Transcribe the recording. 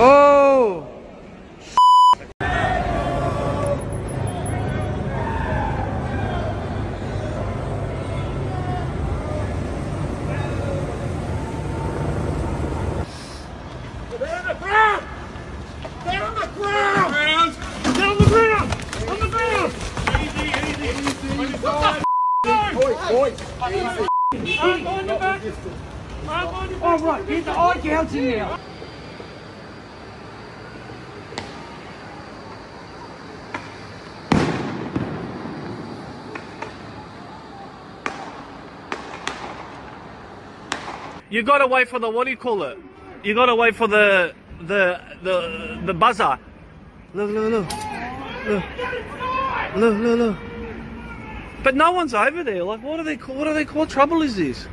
Oh! All right, get the eye gouging now. You gotta wait for the what do you call it? You gotta wait for the the the the buzzer. Look, look, look. Look, look, look. But no one's over there. Like, what are they? What are they? What trouble is this?